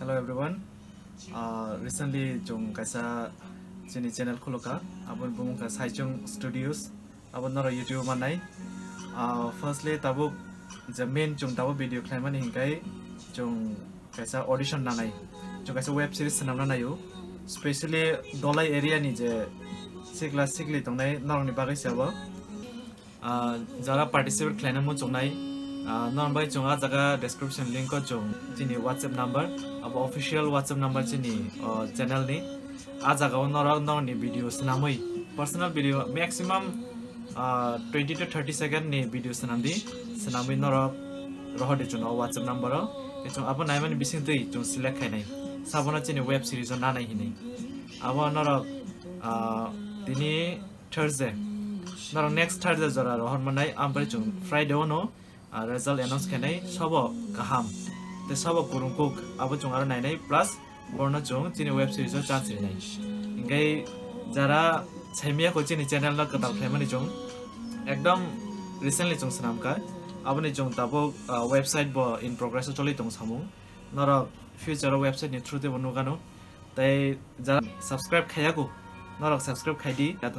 Uh, chini channel khuluka abon bumung ka Saichung Studios abon nora YouTube manai. Uh, firstly tabu the main jong tabu video claim mani hingkai jong kaisa audition nanai. Jong kaisa web series sanam nanai yo. Especially dolai area ni je sikla sikli tongnai norong number চা জাগা description link চিনি WhatsApp number আৰু official WhatsApp number চিনি চেনেলনি আ জাগাও নৰক নৰনি video চিনামৈ personal video' maximum twenty to thirty ছেকেণ্ডনি video চিনাম দি চিনামৈ নৰক ৰহ দি চোন হোৱাটছএপ নম্বৰ আপোনাৰ নাই মানে বেছি দেই যোন চিলেক্ট খাই নাই চাবনত চিনি ৱেব চিৰিজত নানাই খিনি আৰু নৰক তিনি থাৰ্জডে নৰক নেক্সট থাৰ্জডে জৰা ৰহৰ মানে আমাৰ যোন ফ্ৰাইডেও নহয় thursday nor next thursday jora rohon manai ampai chung abo chung aro nainai plus borno chung chini web series o chance nai ingai jara chaimia ko chini channel la katal khaimani chung ekdom recently chung sanam ka aboni chung tabo website bo in progress o choli tong samung nora future website ni through te bonu gano tai jara subscribe khaya ko norok subscribe khai di ya to